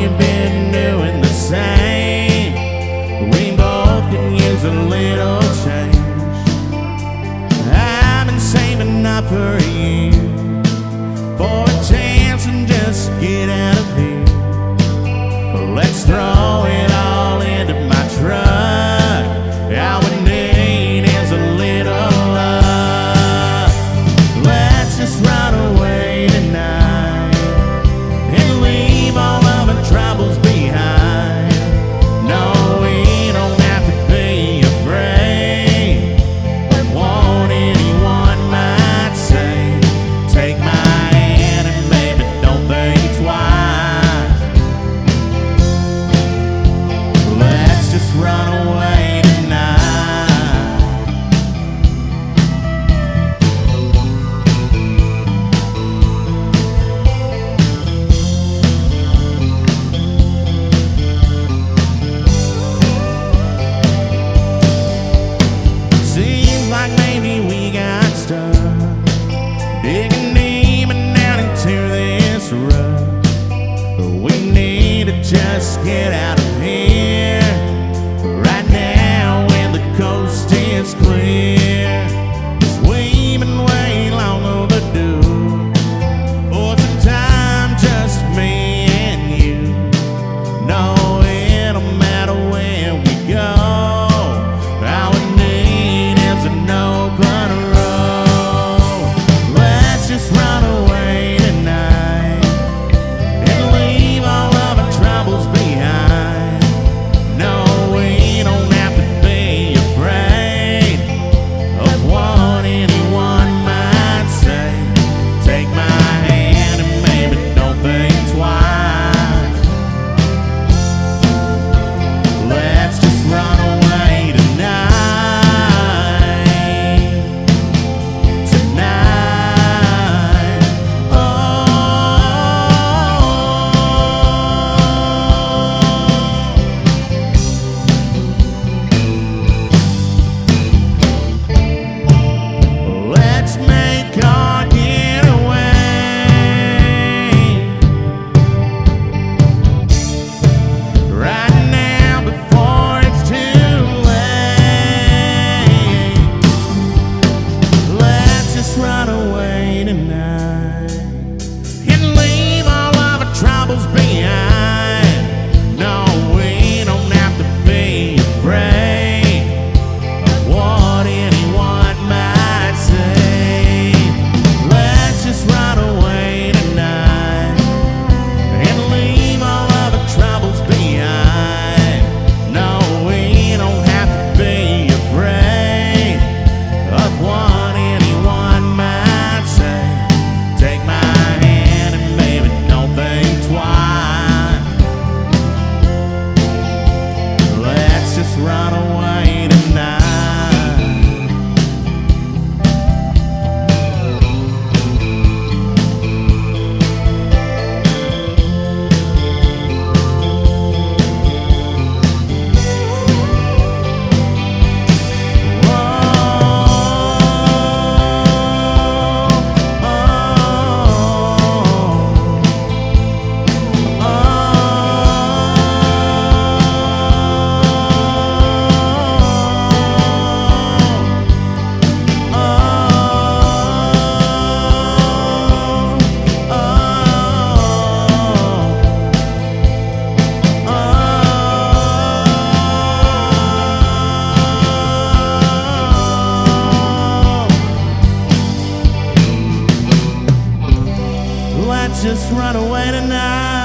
you've been doing the same. We both can use a little change. I've been saving up for you, for a chance just get out of here. Let's throw. get out just run away. Just run away tonight.